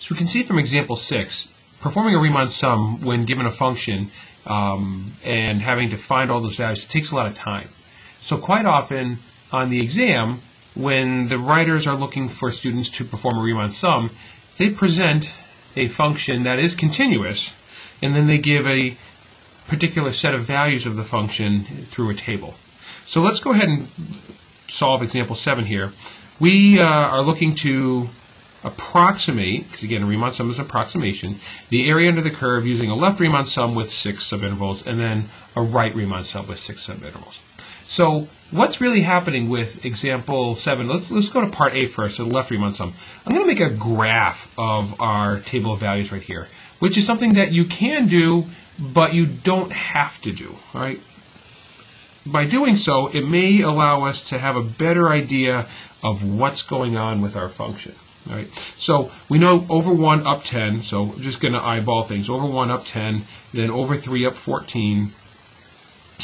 So we can see from example 6, performing a Riemann sum when given a function um, and having to find all those values takes a lot of time. So quite often on the exam, when the writers are looking for students to perform a Riemann sum, they present a function that is continuous, and then they give a particular set of values of the function through a table. So let's go ahead and solve example 7 here. We uh, are looking to approximate, because again, a Riemann sum is approximation, the area under the curve using a left Riemann sum with six subintervals and then a right Riemann sum with six subintervals. So what's really happening with example 7? Let's, let's go to part A first, so the left Riemann sum. I'm going to make a graph of our table of values right here, which is something that you can do but you don't have to do. Right? By doing so, it may allow us to have a better idea of what's going on with our function. Right? So we know over 1 up 10, so I'm just going to eyeball things. Over 1 up 10, then over 3 up 14,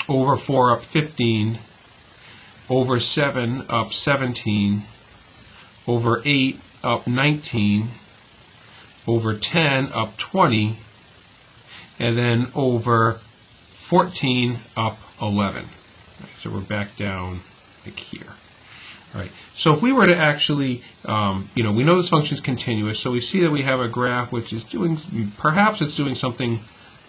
over 4 up 15, over 7 up 17, over 8 up 19, over 10 up 20, and then over 14 up 11. So we're back down like here. All right. So if we were to actually, um, you know, we know this function is continuous, so we see that we have a graph which is doing, perhaps it's doing something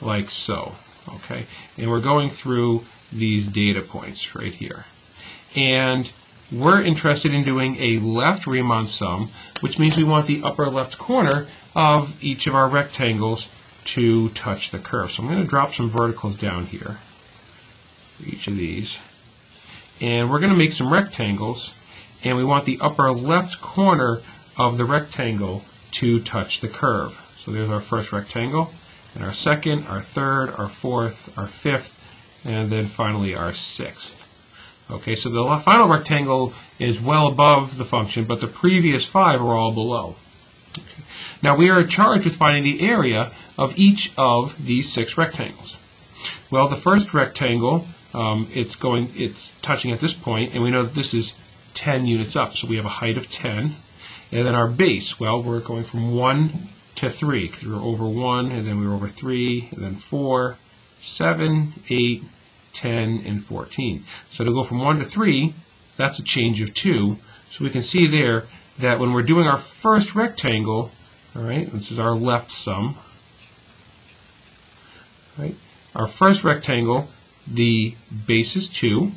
like so. Okay. And we're going through these data points right here. And we're interested in doing a left Riemann sum, which means we want the upper left corner of each of our rectangles to touch the curve. So I'm going to drop some verticals down here each of these. And we're going to make some rectangles, and we want the upper left corner of the rectangle to touch the curve. So there's our first rectangle, and our second, our third, our fourth, our fifth, and then finally our sixth. Okay, so the final rectangle is well above the function, but the previous five are all below. Okay. Now we are charged with finding the area of each of these six rectangles. Well, the first rectangle, um, it's going, it's touching at this point, and we know that this is 10 units up, so we have a height of 10. And then our base, well, we're going from 1 to 3, because we're over 1, and then we are over 3, and then 4, 7, 8, 10, and 14. So to go from 1 to 3, that's a change of 2. So we can see there that when we're doing our first rectangle, all right, this is our left sum, right? Our first rectangle, the base is 2,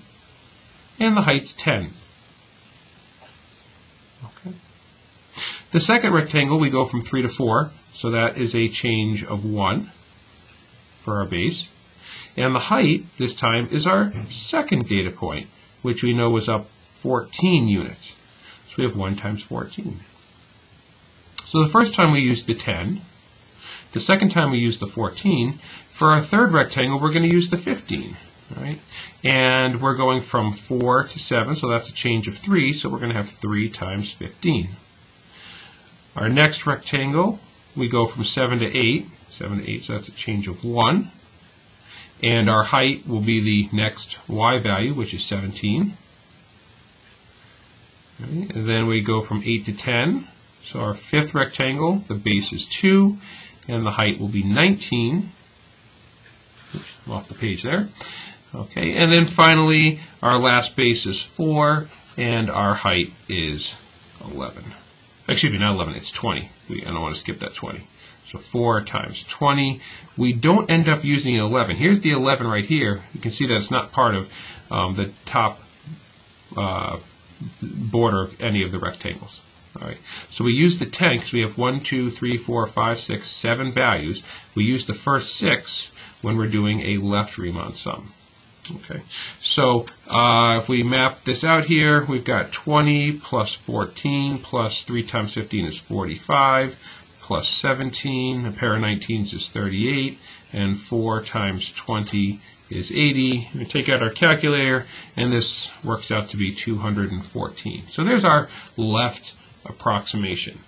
and the height's 10. Okay. The second rectangle, we go from 3 to 4, so that is a change of 1 for our base. And the height, this time, is our second data point, which we know was up 14 units. So we have 1 times 14. So the first time we used the 10. The second time we used the 14. For our third rectangle, we're going to use the 15. Right? And we're going from 4 to 7, so that's a change of 3, so we're going to have 3 times 15. Our next rectangle, we go from 7 to 8. 7 to 8, so that's a change of 1. And our height will be the next y value, which is 17. Right? And then we go from 8 to 10. So our fifth rectangle, the base is 2, and the height will be 19. Oops, I'm off the page there. Okay, and then finally, our last base is 4, and our height is 11. Excuse me, not 11, it's 20. We, I don't want to skip that 20. So 4 times 20. We don't end up using 11. Here's the 11 right here. You can see that it's not part of um, the top uh, border of any of the rectangles. All right. So we use the 10 because we have 1, 2, 3, 4, 5, 6, 7 values. We use the first 6 when we're doing a left Riemann sum. Okay, so uh, if we map this out here, we've got 20 plus 14 plus 3 times 15 is 45 plus 17, a pair of 19s is 38, and 4 times 20 is 80. We take out our calculator, and this works out to be 214. So there's our left approximation.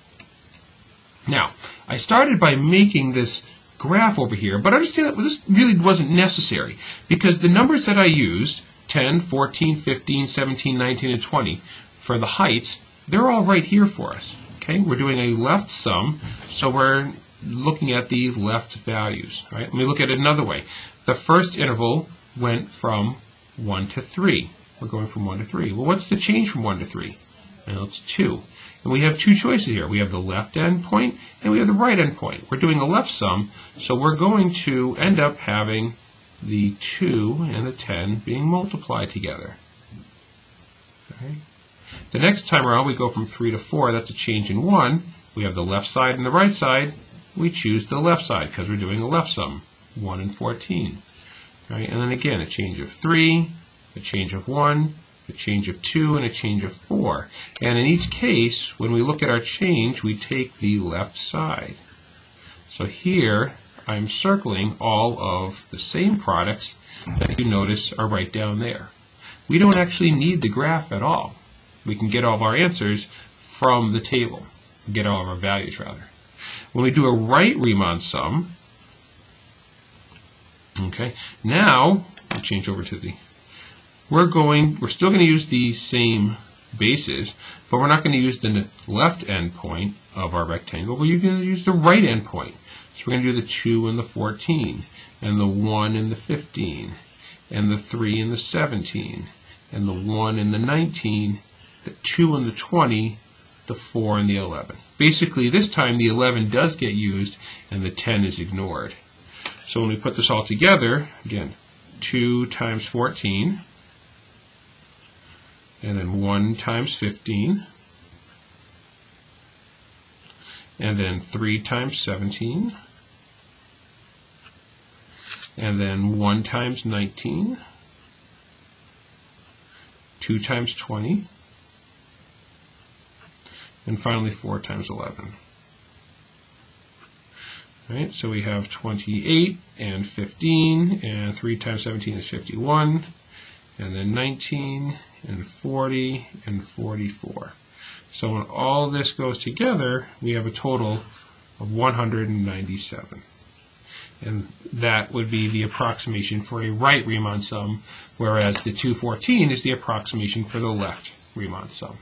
Now, I started by making this graph over here, but understand that this really wasn't necessary because the numbers that I used, 10, 14, 15, 17, 19, and 20, for the heights, they're all right here for us. Okay, we're doing a left sum, so we're looking at the left values. Right? Let me look at it another way. The first interval went from 1 to 3. We're going from 1 to 3. Well, what's the change from 1 to 3? Well, it's 2. And we have two choices here. We have the left end point and we have the right end point. We're doing a left sum, so we're going to end up having the 2 and the 10 being multiplied together. Okay. The next time around, we go from 3 to 4. That's a change in 1. We have the left side and the right side. We choose the left side because we're doing a left sum, 1 and 14. Right? And then again, a change of 3, a change of 1, a change of 2, and a change of 4. And in each case, when we look at our change, we take the left side. So here, I'm circling all of the same products that you notice are right down there. We don't actually need the graph at all. We can get all of our answers from the table, get all of our values rather. When we do a right Riemann sum, okay, now change over to the, we're going, we're still going to use the same bases, but we're not going to use the left end point of our rectangle. We're going to use the right end point. So we're going to do the 2 and the 14, and the 1 and the 15, and the 3 and the 17, and the 1 and the 19, the 2 and the 20, the 4 and the 11. Basically, this time the 11 does get used and the 10 is ignored. So when we put this all together, again, 2 times 14, and then 1 times 15, and then 3 times 17, and then 1 times 19, 2 times 20, and finally 4 times 11. All right, so we have 28 and 15, and 3 times 17 is 51, and then 19, and 40, and 44. So when all this goes together, we have a total of 197. And that would be the approximation for a right Riemann sum, whereas the 214 is the approximation for the left Riemann sum.